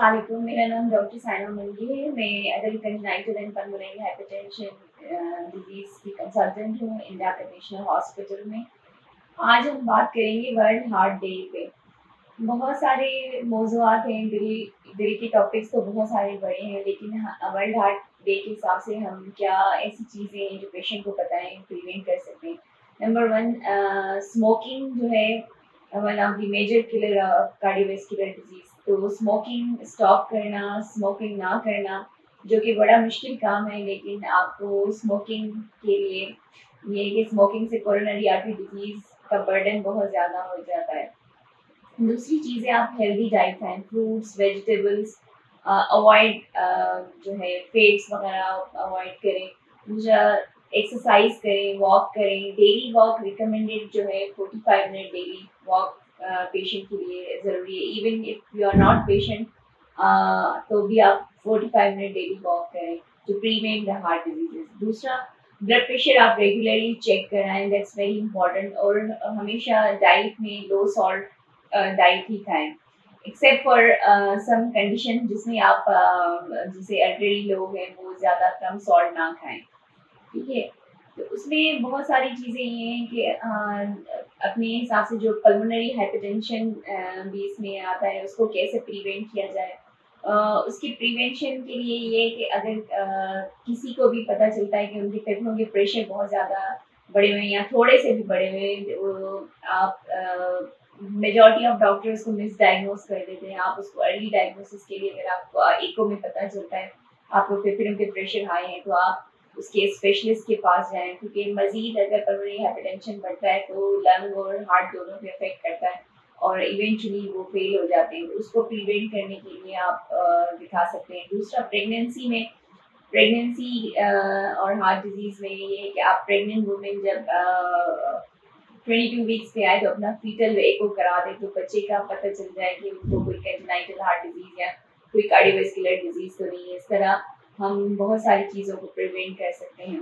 Doctor Saina Mangi है। मैं adult congenital and pulmonary hypertension disease की कंसल्टेंट हूँ इंडिया कमिश्नर हॉस्पिटल में। आज हम बात करेंगे वर्ल्ड हार्ट डे पे। बहुत सारे मौजूद हैं, दिल दिल के टॉपिक्स तो बहुत सारे बड़े हैं, लेकिन वर्ल्ड हार्ट डे के हिसाब से हम क्या ऐसी चीज़ें हैं जो पेशेंट को बताएँ प्रिवेंट कर सकते हैं। नंबर वन स्मोकिंग जो है one of the major killer of cardiovascular disease तो स्मोकिंग स्टॉप करना स्मोकिंग ना करना, जो कि बड़ा मुश्किल काम है, लेकिन आपको स्मोकिंग के लिए, ये कि स्मोकिंग से कोरोनरी आर्टरी डिज़ीज़ का बर्डन बहुत ज़्यादा हो जाता है। दूसरी चीज़ें आप हेल्दी डाइट खाएँ फ्रूट्स वेजिटेबल्स अवॉइड जो है फेट्स वगैरह अवॉइड करें। दूसरा एक्सरसाइज करें वॉक करें। डेली वॉक रिकमेंडेड जो है forty five minute daily walk patient के लिए ज़रूरी है. Even if you are not patient तो भी आप forty five minute daily walk करें to prevent the heart diseases दूसरा ब्लड प्रेशर आप रेगुलरली चेक कराएँ दैट्स वेरी इंपॉर्टेंट और हमेशा डाइट में लो सॉल्ट डाइट ही खाएँ. एक्सेप्ट फॉर सम कंडीशन जिसमें आप uh, जैसे एल्डरली लोग हैं वो ज़्यादा कम सॉल्ट ना खाएँ. ठीक है? तो उसमें बहुत सारी चीज़ें ये हैं कि अपने हिसाब से जो पल्मोनरी हाइपरटेंशन भी इसमें आता है, उसको कैसे प्रिवेंट किया जाए? उसके प्रिवेंशन के लिए ये कि अगर किसी को भी पता चलता है कि उनके फेफड़ों के प्रेशर बहुत ज़्यादा बड़े हुए या थोड़े से भी बड़े हुए आप मेजॉरिटी ऑफ़ डॉक्टर्स को मिस डायग्नोज कर देते हैं। आप उसको अर्ली डायग्नोसिस के लिए अगर आपको एको में पता चलता है, आपको फेफड़ों के प्रेशर हाई है तो आप उसके स्पेशलिस्ट के पास जाएँ, क्योंकि मजीद अगर पल्मोनरी हाइपरटेंशन बढ़ता है तो लंग और हार्ट दोनों पे अफेक्ट करता है और इवेंचुअली वो फेल हो जाते हैं। उसको प्रिवेंट करने के लिए आप दिखा सकते हैं। दूसरा प्रेगनेंसी में प्रेगनेंसी और हार्ट डिज़ीज़ में ये है कि आप प्रेगनेंट वुमेन जब ट्वेंटी टू वीक्स पे आए तो अपना फीटल एको करा दें तो बच्चे का पता चल जाए कि उनको कोई कंजनाइटल हार्ट डिज़ीज़ या कोई कार्डियोवेस्कुलर डिज़ीज़ तो नहीं है। इस तरह हम बहुत सारी चीज़ों को प्रिवेंट कर सकते हैं।